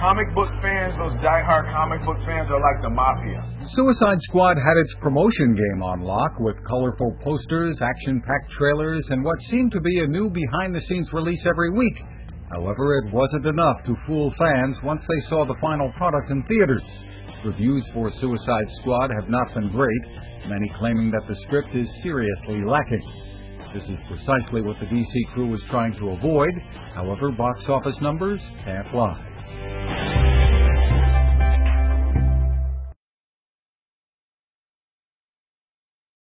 comic book fans, those die-hard comic book fans, are like the mafia. Suicide Squad had its promotion game on lock with colorful posters, action packed trailers, and what seemed to be a new behind the scenes release every week. However, it wasn't enough to fool fans once they saw the final product in theaters. Reviews for Suicide Squad have not been great, many claiming that the script is seriously lacking. This is precisely what the DC crew was trying to avoid. However, box office numbers can't lie.